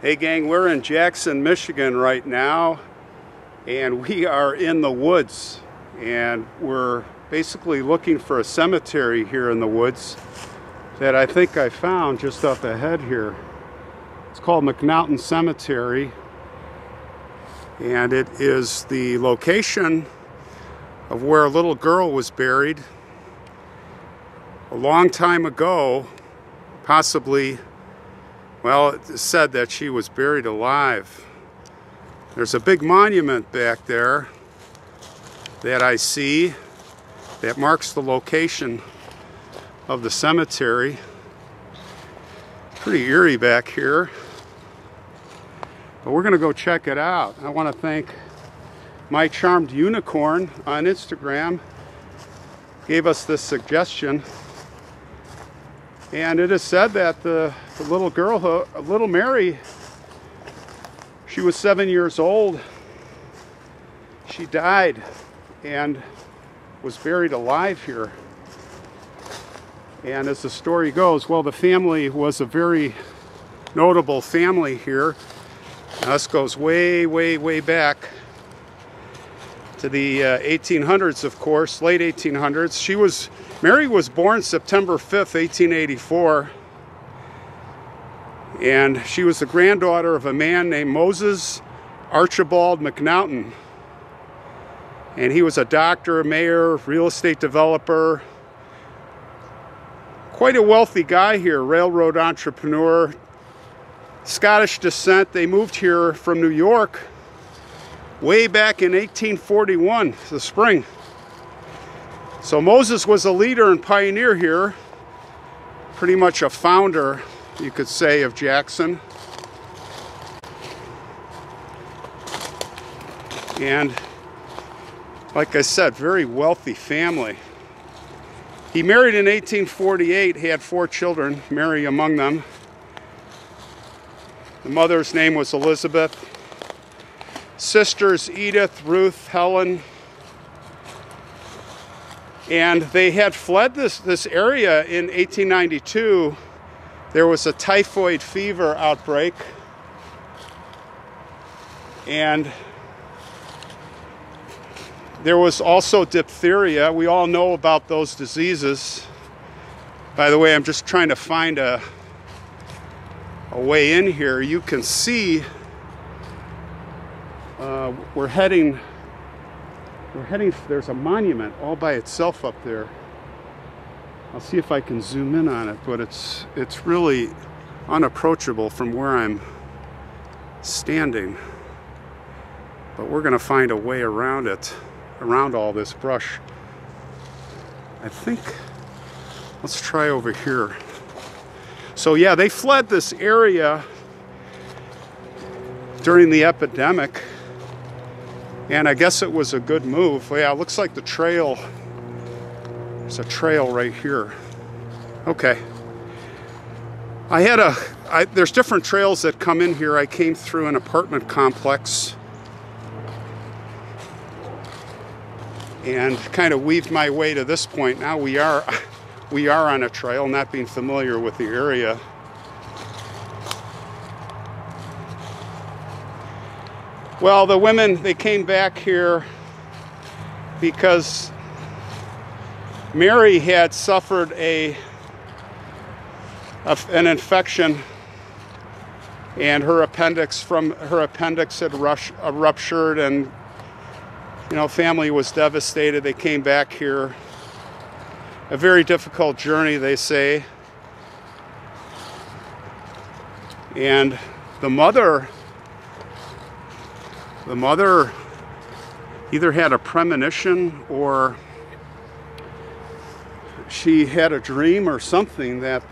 Hey gang, we're in Jackson, Michigan right now and we are in the woods and we're basically looking for a cemetery here in the woods that I think I found just up ahead here. It's called McNaughton Cemetery and it is the location of where a little girl was buried a long time ago, possibly well, it said that she was buried alive. There's a big monument back there that I see that marks the location of the cemetery. Pretty eerie back here. But we're going to go check it out. I want to thank My Charmed Unicorn on Instagram. Gave us this suggestion. And it is said that the, the little girl, uh, little Mary, she was seven years old. She died and was buried alive here. And as the story goes, well, the family was a very notable family here. Now, this goes way, way, way back to the uh, 1800s, of course, late 1800s. She was Mary was born September 5th, 1884, and she was the granddaughter of a man named Moses Archibald McNaughton. And he was a doctor, mayor, real estate developer, quite a wealthy guy here, railroad entrepreneur, Scottish descent. They moved here from New York way back in 1841, the spring. So Moses was a leader and pioneer here, pretty much a founder, you could say, of Jackson. And like I said, very wealthy family. He married in 1848, he had four children, Mary among them. The mother's name was Elizabeth. Sisters Edith, Ruth, Helen, and they had fled this, this area in 1892. There was a typhoid fever outbreak. And there was also diphtheria. We all know about those diseases. By the way, I'm just trying to find a, a way in here. You can see uh, we're heading we're heading, there's a monument all by itself up there. I'll see if I can zoom in on it, but it's, it's really unapproachable from where I'm standing. But we're gonna find a way around it, around all this brush. I think, let's try over here. So yeah, they fled this area during the epidemic and I guess it was a good move. Yeah, it looks like the trail, there's a trail right here. Okay. I had a, I, there's different trails that come in here. I came through an apartment complex and kind of weaved my way to this point. Now we are, we are on a trail, not being familiar with the area. Well, the women, they came back here because Mary had suffered a, a, an infection and her appendix from her appendix had rush, uh, ruptured and you know family was devastated. They came back here. A very difficult journey they say. And the mother the mother either had a premonition or she had a dream or something that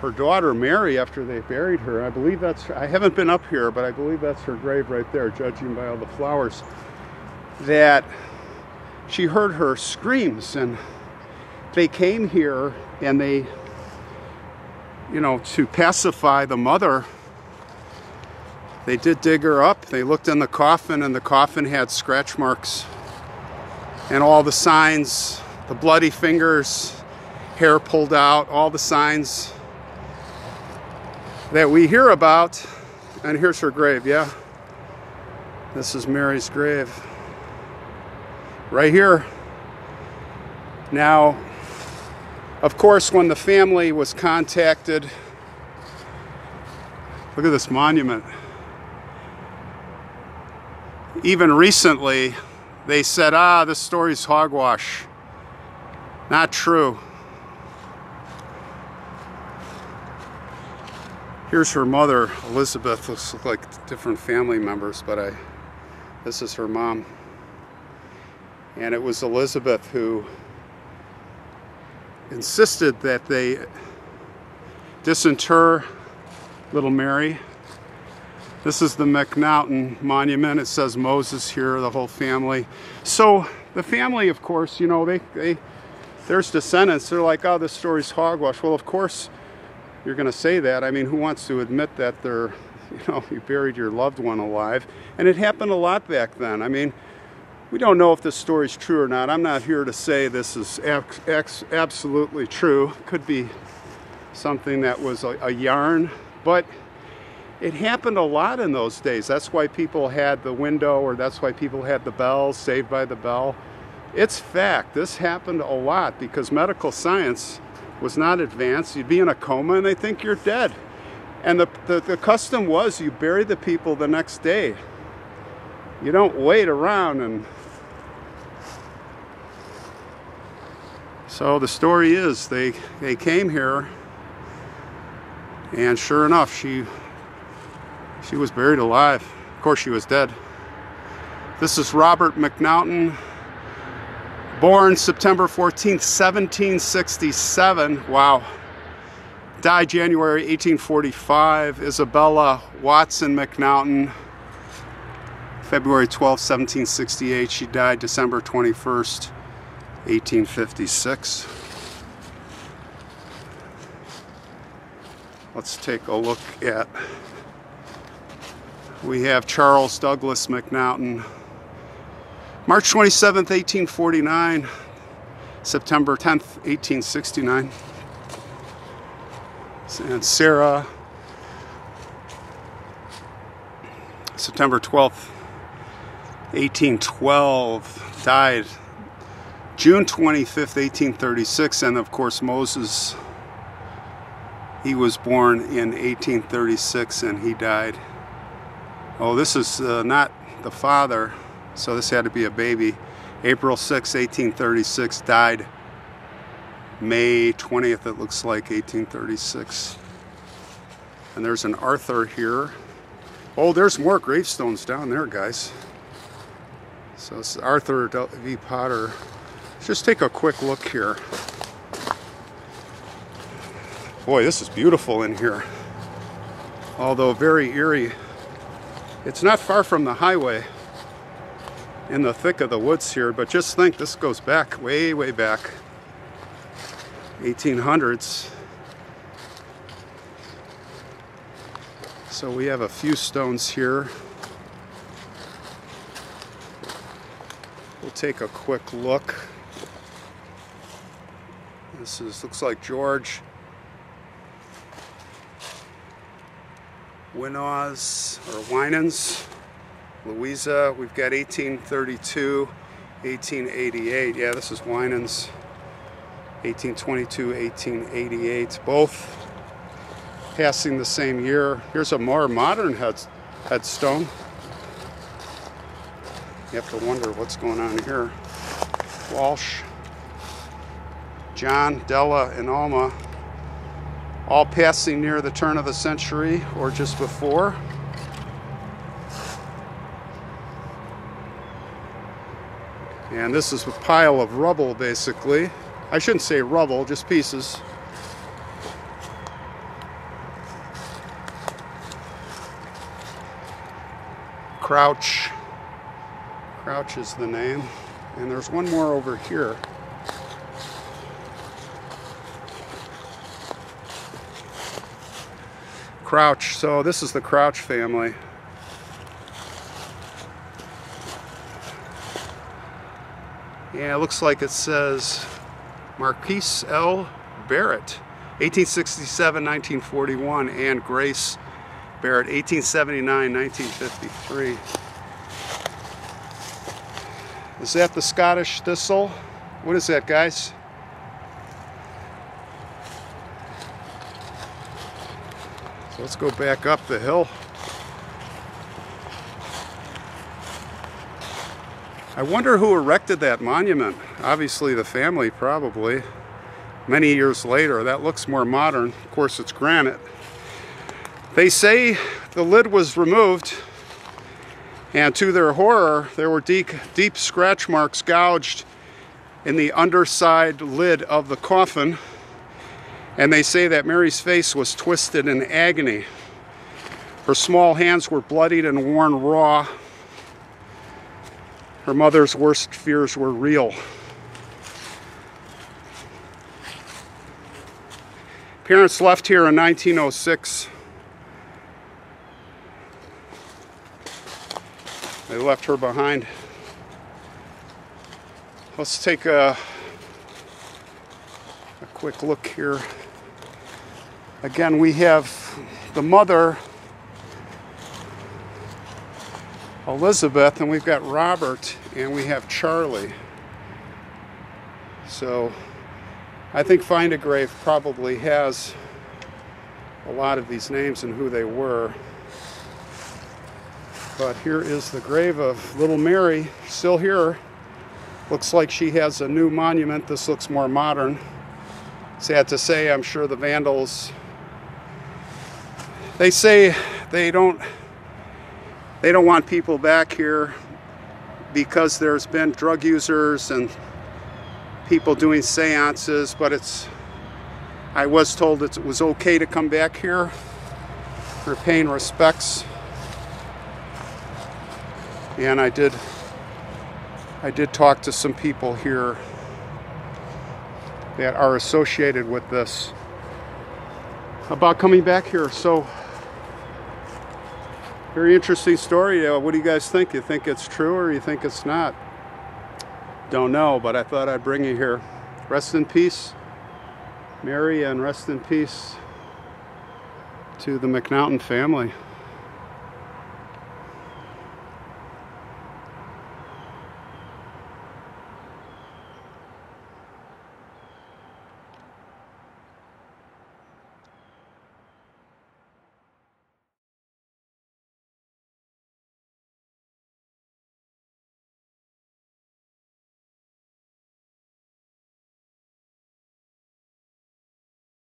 her daughter Mary, after they buried her, I believe that's, I haven't been up here, but I believe that's her grave right there, judging by all the flowers, that she heard her screams and they came here and they, you know, to pacify the mother, they did dig her up. They looked in the coffin and the coffin had scratch marks and all the signs, the bloody fingers, hair pulled out, all the signs. that we hear about. And here's her grave, yeah. This is Mary's grave. Right here. Now, of course, when the family was contacted, look at this monument. Even recently, they said, ah, this story's hogwash. Not true. Here's her mother, Elizabeth. Looks like different family members, but I, this is her mom. And it was Elizabeth who insisted that they disinter little Mary. This is the McNaughton Monument. It says Moses here, the whole family. So the family, of course, you know, they, they there's descendants. They're like, oh, this story's hogwash. Well, of course, you're going to say that. I mean, who wants to admit that they're, you know, you buried your loved one alive? And it happened a lot back then. I mean, we don't know if this story's true or not. I'm not here to say this is absolutely true. Could be something that was a, a yarn, but it happened a lot in those days. That's why people had the window, or that's why people had the bell, saved by the bell. It's fact. This happened a lot because medical science was not advanced. You'd be in a coma and they think you're dead. And the, the, the custom was you bury the people the next day. You don't wait around and so the story is they they came here and sure enough she she was buried alive. Of course she was dead. This is Robert McNaughton Born September 14th, 1767. Wow. Died January 1845. Isabella Watson McNaughton. February 12, 1768. She died December 21st, 1856. Let's take a look at. We have Charles Douglas McNaughton. March 27th, 1849, September 10th, 1869. And Sarah, September 12th, 1812, died June 25th, 1836. And of course, Moses, he was born in 1836 and he died. Oh, this is uh, not the father so this had to be a baby. April 6, 1836, died May 20th, it looks like, 1836. And there's an Arthur here. Oh, there's more gravestones down there, guys. So this is Arthur V. Potter. Let's just take a quick look here. Boy, this is beautiful in here. Although very eerie. It's not far from the highway in the thick of the woods here, but just think this goes back, way, way back, 1800s. So we have a few stones here. We'll take a quick look. This is looks like George Winans or Winans. Louisa, we've got 1832, 1888. Yeah, this is Winans. 1822, 1888. Both passing the same year. Here's a more modern head, headstone. You have to wonder what's going on here. Walsh, John, Della, and Alma, all passing near the turn of the century or just before. And this is a pile of rubble, basically. I shouldn't say rubble, just pieces. Crouch. Crouch is the name. And there's one more over here. Crouch. So this is the Crouch family. Yeah, it looks like it says Marquise L. Barrett, 1867, 1941, and Grace Barrett, 1879, 1953. Is that the Scottish thistle? What is that, guys? Let's go back up the hill. I wonder who erected that monument. Obviously the family, probably. Many years later. That looks more modern. Of course, it's granite. They say the lid was removed, and to their horror, there were deep, deep scratch marks gouged in the underside lid of the coffin. And they say that Mary's face was twisted in agony. Her small hands were bloodied and worn raw. Her mother's worst fears were real. Parents left here in 1906. They left her behind. Let's take a, a quick look here. Again, we have the mother, Elizabeth, and we've got Robert, and we have Charlie. So I think Find a Grave probably has a lot of these names and who they were. But here is the grave of little Mary, still here. Looks like she has a new monument. This looks more modern. Sad to say, I'm sure the vandals they say they don't they don't want people back here because there's been drug users and people doing seances, but it's I was told it was okay to come back here for paying respects. And I did I did talk to some people here that are associated with this about coming back here. So very interesting story. Uh, what do you guys think? You think it's true or you think it's not? Don't know but I thought I'd bring you here. Rest in peace Mary and rest in peace to the McNaughton family